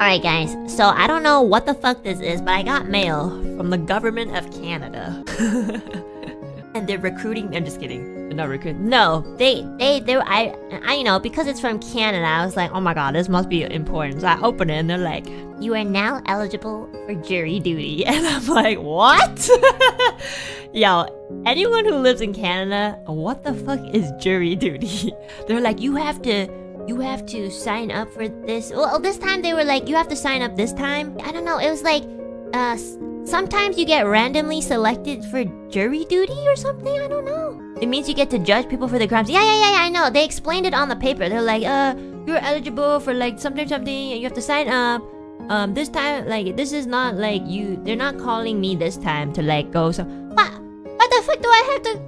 Alright guys, so I don't know what the fuck this is, but I got mail from the government of Canada. and they're recruiting I'm just kidding. They're not recruiting. No, they they they I I you know, because it's from Canada, I was like, oh my god, this must be important. So I open it and they're like, You are now eligible for jury duty. And I'm like, What? Yo, anyone who lives in Canada, what the fuck is jury duty? they're like, you have to you have to sign up for this. Well, this time they were like, you have to sign up this time. I don't know. It was like, uh, sometimes you get randomly selected for jury duty or something. I don't know. It means you get to judge people for the crimes. Yeah, yeah, yeah, yeah. I know. They explained it on the paper. They're like, uh, you're eligible for like something, something, and you have to sign up. Um, this time, like, this is not like you. They're not calling me this time to like go. So, what? What the fuck do I have to,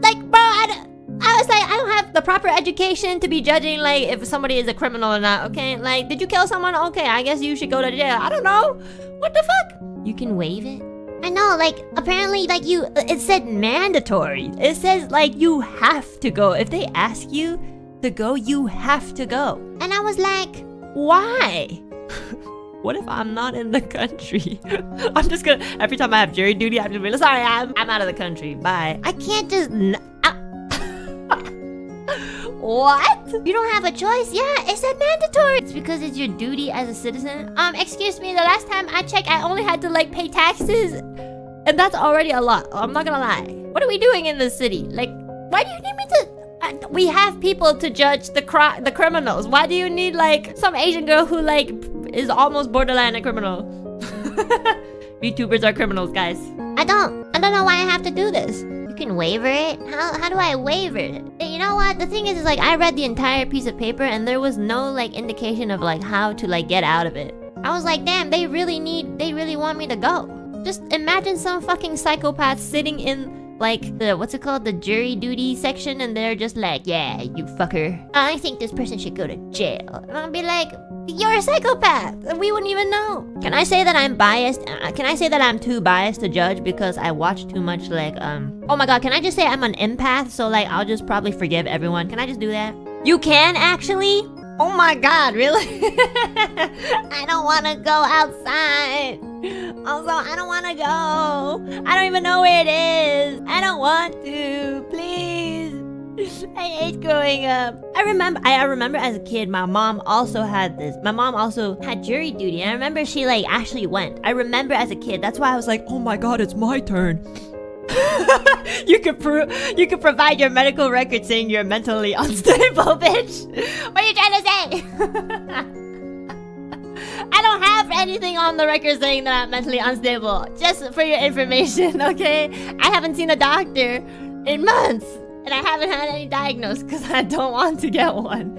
like, bro? I. I was like, I don't have the proper education to be judging like if somebody is a criminal or not. Okay, like, did you kill someone? Okay, I guess you should go to jail. I don't know. What the fuck? You can waive it. I know, like, apparently, like, you, it said mandatory. It says, like, you have to go. If they ask you to go, you have to go. And I was like, why? what if I'm not in the country? I'm just gonna, every time I have jury duty, I'm just like, sorry, I'm, I'm out of the country. Bye. I can't just, what? You don't have a choice? Yeah, it's said mandatory. It's because it's your duty as a citizen. Um, excuse me, the last time I checked, I only had to like pay taxes. And that's already a lot. I'm not gonna lie. What are we doing in this city? Like, why do you need me to... Uh, we have people to judge the cri the criminals. Why do you need like some Asian girl who like is almost borderline a criminal? YouTubers are criminals, guys. I don't. I don't know why I have to do this can waiver it? How, how do I waiver it? You know what? The thing is, is like, I read the entire piece of paper and there was no, like, indication of, like, how to, like, get out of it. I was like, damn, they really need, they really want me to go. Just imagine some fucking psychopath sitting in, like, the, what's it called? The jury duty section and they're just like, yeah, you fucker. I think this person should go to jail. And I'll be like, you're a psychopath. And we wouldn't even know. Can I say that I'm biased? Uh, can I say that I'm too biased to judge because I watch too much like um Oh my god, can I just say I'm an empath so like I'll just probably forgive everyone. Can I just do that? You can actually? Oh my god, really? I don't want to go outside. Also, I don't want to go. I don't even know where it is. I don't want to. Please. I hate growing up. I remember I remember as a kid my mom also had this. My mom also had jury duty. And I remember she like actually went. I remember as a kid. That's why I was like, "Oh my god, it's my turn." you could prove you could provide your medical record saying you're mentally unstable, bitch. What are you trying to say? I don't have anything on the record saying that I'm mentally unstable. Just for your information, okay? I haven't seen a doctor in months. And I haven't had any diagnosis because I don't want to get one.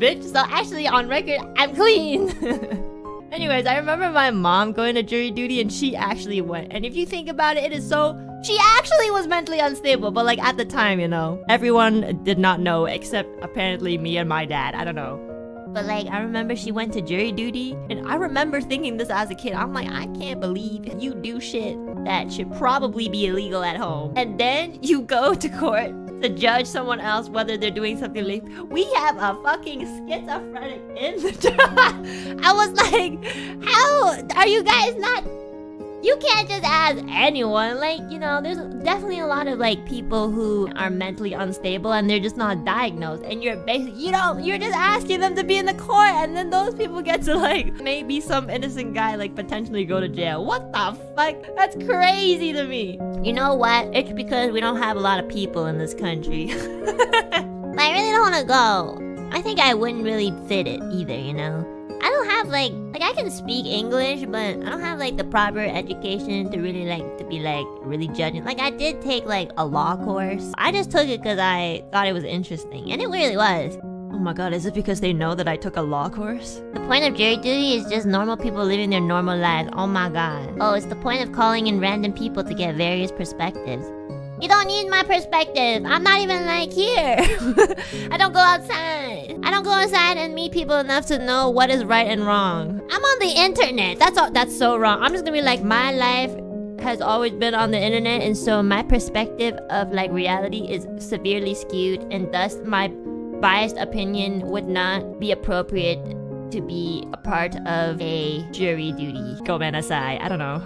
Bitch, so actually on record, I'm clean. Anyways, I remember my mom going to jury duty and she actually went. And if you think about it, it is so... She actually was mentally unstable, but like at the time, you know, everyone did not know except apparently me and my dad. I don't know. But like, I remember she went to jury duty, and I remember thinking this as a kid. I'm like, I can't believe you do shit that should probably be illegal at home. And then you go to court to judge someone else whether they're doing something illegal. We have a fucking schizophrenic in the I was like, how are you guys not you can't just ask anyone. Like, you know, there's definitely a lot of like people who are mentally unstable and they're just not diagnosed. And you're basically, you know, you're just asking them to be in the court and then those people get to like maybe some innocent guy like potentially go to jail. What the fuck? That's crazy to me. You know what? It's because we don't have a lot of people in this country. I really don't want to go. I think I wouldn't really fit it either, you know? I don't have like like I can speak English, but I don't have like the proper education to really like to be like really judging. Like I did take like a law course. I just took it because I thought it was interesting, and it really was. Oh my god, is it because they know that I took a law course? The point of jury duty is just normal people living their normal lives. Oh my god. Oh, it's the point of calling in random people to get various perspectives. You don't need my perspective. I'm not even like here. I don't go outside. I don't go outside and meet people enough to know what is right and wrong. I'm on the internet. That's all. That's so wrong. I'm just gonna be like, my life has always been on the internet, and so my perspective of like reality is severely skewed, and thus my biased opinion would not be appropriate to be a part of a jury duty. Go man aside. I don't know.